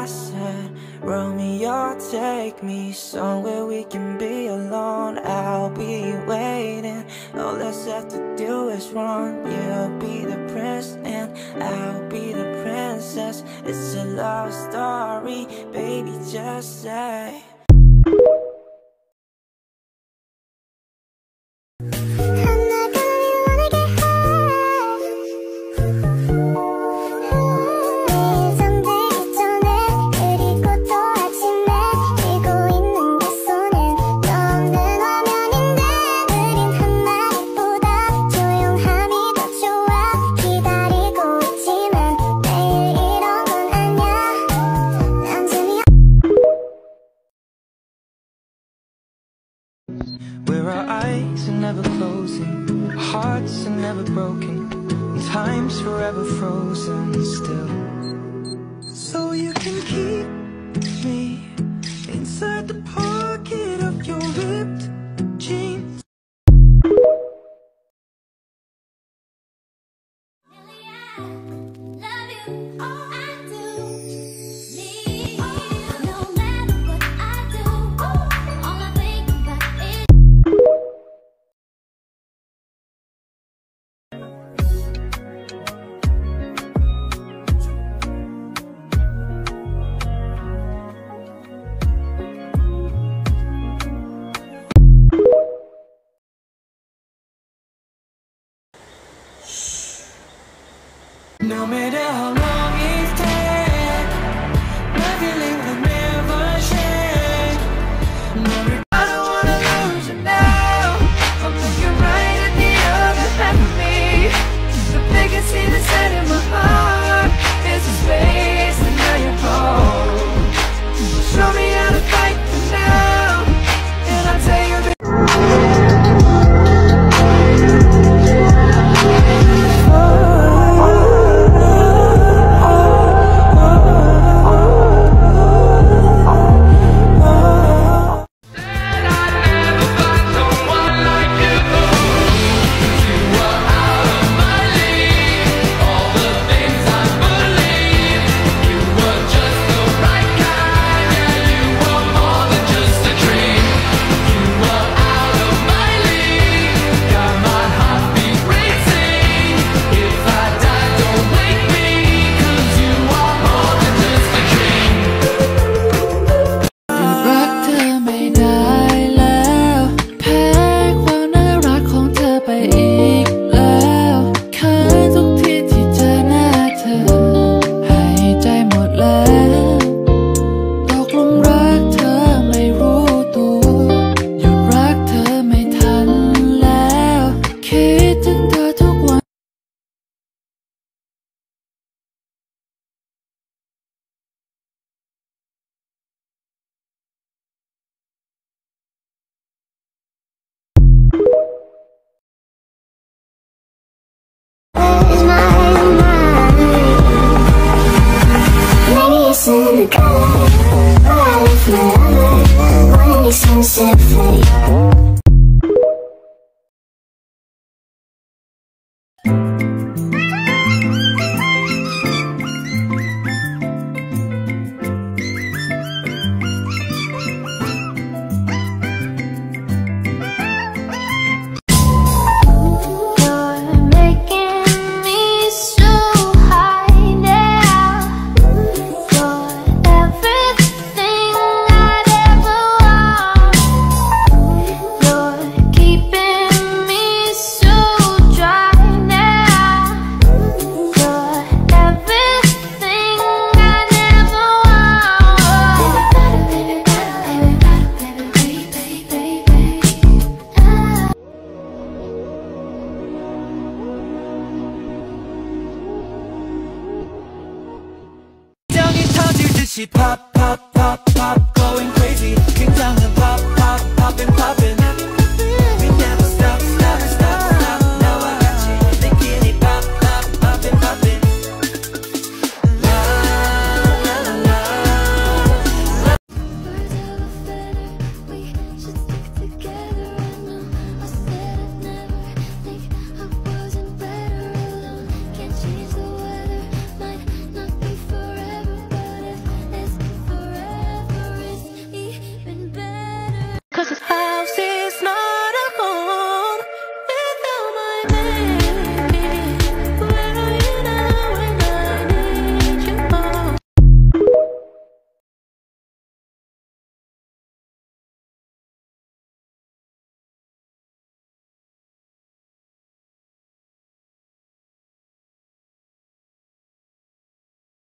I said, Romeo, take me somewhere we can be alone. I'll be waiting. All that's left to do is run. You'll be the prince and I'll be the princess. It's a love story, baby. Just say. eyes are never closing, hearts are never broken, and time's forever frozen still. no matter you. she pop, pop, pop, pop, going crazy. Came down the